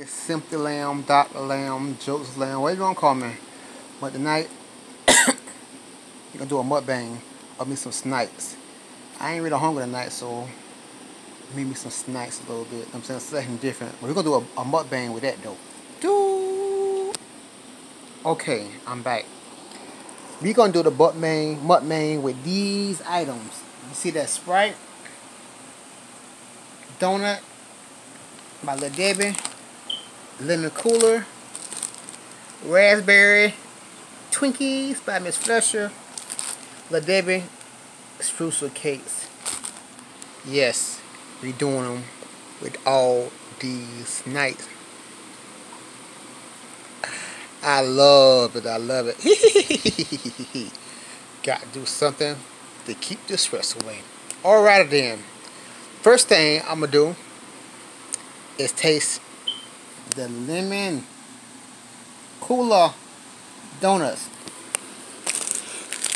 It's Simply Lamb, Dr. Lamb, Jokes Lamb, whatever you want to call me. But tonight, you're going to do a mukbang of me some snipes. I ain't really hungry tonight, so maybe me some snipes a little bit. I'm saying something different. But we're to do a, a mukbang with that, though. Okay, I'm back. We're to do the mukbang, mukbang with these items. You see that Sprite? Donut my Little Debbie lemon cooler, raspberry Twinkies by Miss Fletcher, La Debbie streusel cakes. Yes, we doing them with all these nights. I love it. I love it. Got to do something to keep this stress away. Alright then. First thing I'm going to do is taste the lemon cooler donuts.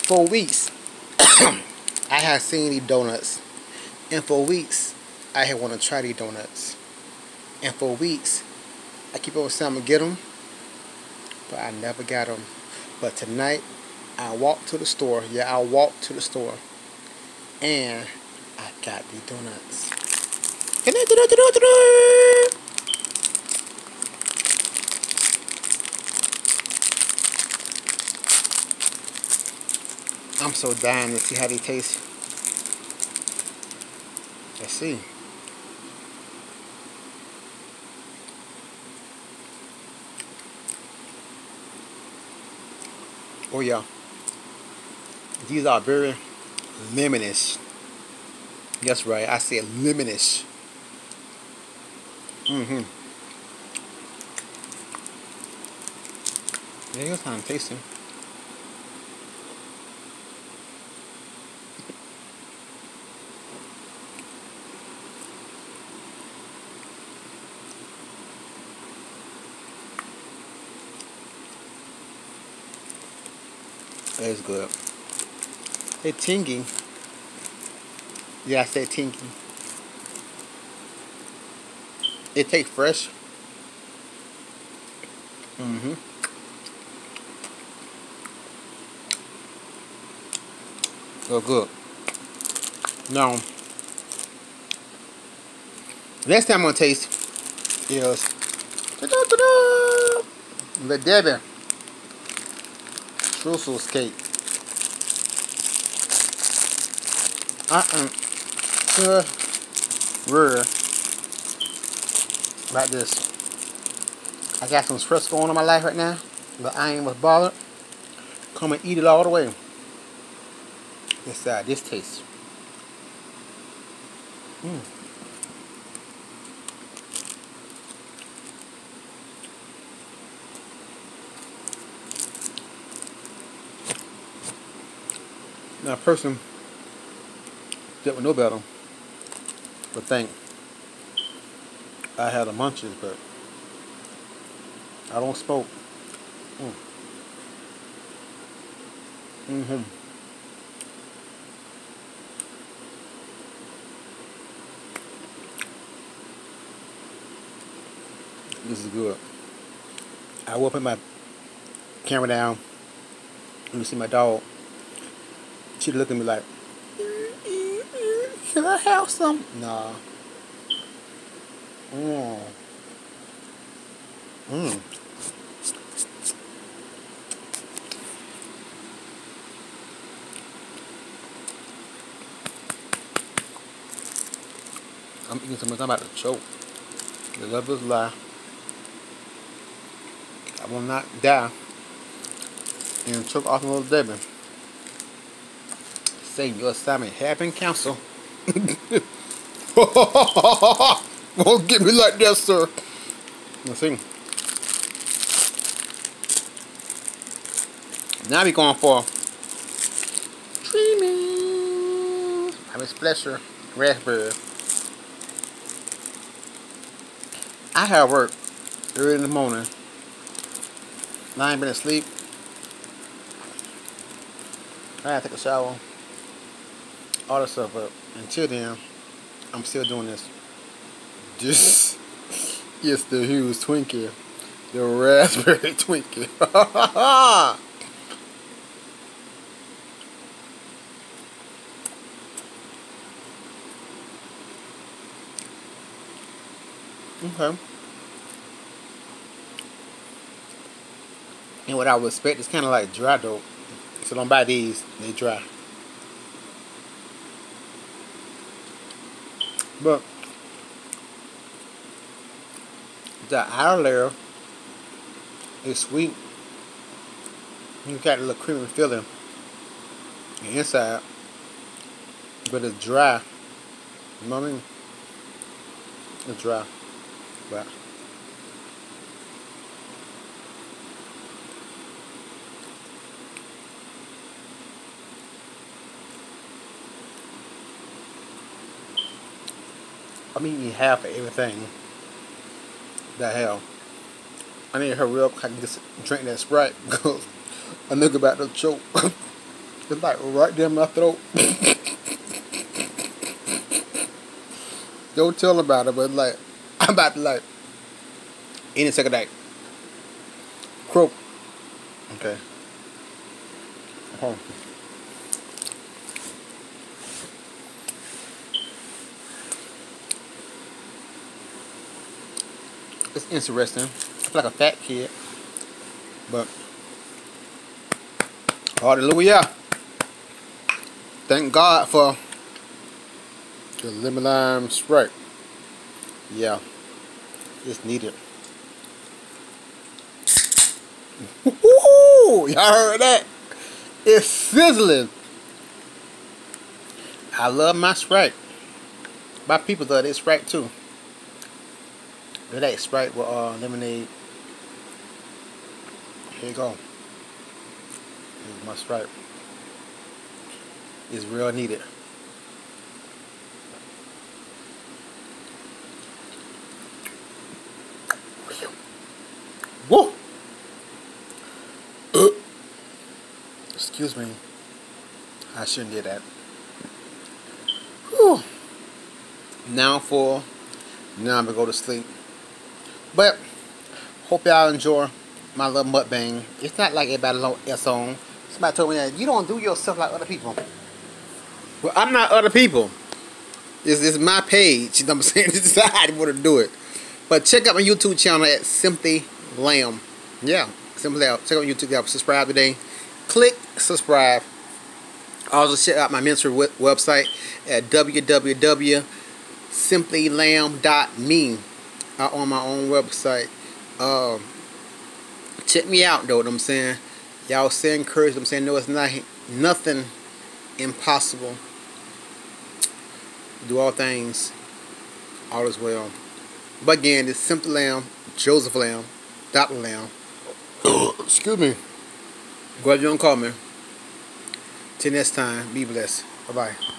For weeks, I have seen these donuts. And for weeks, I have wanted to try these donuts. And for weeks, I keep on saying I'm to get them. But I never got them. But tonight, I walked to the store. Yeah, I walked to the store. And I got these donuts. I'm so dying to see how they taste. Let's see. Oh yeah. These are very lemonish. That's right, I said lemonish. Mm-hmm. There you go, time tasting. It's good. It's tingy. Yeah, I said tingy. It tastes fresh. Mm-hmm. So good. Now, next time I'm to taste is the Debbie streusel cake. Uh-uh. Rare. Like this. I got some stress going on in my life right now, but I ain't was bothered. Come and eat it all the way. This side, this taste. Mmm. Now, a person that would know better would think I had a munchies, but I don't smoke. Mm. Mm-hmm. This is good. I will put my camera down. Let me see my dog. She looked at me like, can I have some? Nah. Mmm. Mmm. I'm eating something, I'm about to choke. The love is lie. I will not die and choke off a little Debbie saying your assignment have been canceled. Won't get me like that, sir. Let's see. Now we going for dreaming. I'm a splasher raspberry. I have work early in the morning. I ain't been asleep. I gotta take a shower all that stuff up. Until then, I'm still doing this. This It's the Hughes Twinkie. The raspberry Twinkie. okay. And what I would expect is kind of like dry dope. So don't buy these, they dry. But the outer layer is sweet. You got a little creamy filling inside, but it's dry. You know what I mean? It's dry, but. I'm eating half of everything the hell. I need to hurry up. I can just drink that Sprite because a nigga about to choke. it's like right there in my throat. Don't tell about it, but like I'm about to like any second like croak. Okay. Hold it's interesting. I feel like a fat kid. But hallelujah. Thank God for the lemon lime sprite. Yeah. It's needed. Y'all heard that? It's sizzling. I love my Sprite. My people love this Sprite too. Relax Sprite with uh, lemonade. Here you go. Here's my Sprite. It's real needed. Whoa! Excuse me. I shouldn't do that. Whew. Now for now I'm gonna go to sleep. But hope y'all enjoy my little mukbang. It's not like everybody else on. Somebody told me that you don't do yourself like other people. Well, I'm not other people. This is my page. You know what I'm saying? This is how I want to do it. But check out my YouTube channel at Simply Lamb. Yeah, Simply Lamb. Check out YouTube. Subscribe today. Click subscribe. Also check out my mentor website at www.simplylamb.me on my own website. Uh, check me out though, what I'm saying. Y'all say encouraged. I'm saying no, it's not nothing impossible. Do all things, all is well. But again, it's Simply Lamb, Joseph Lamb, Dr. Lamb. Excuse me. Whatever you to call me. Till next time, be blessed. Bye bye.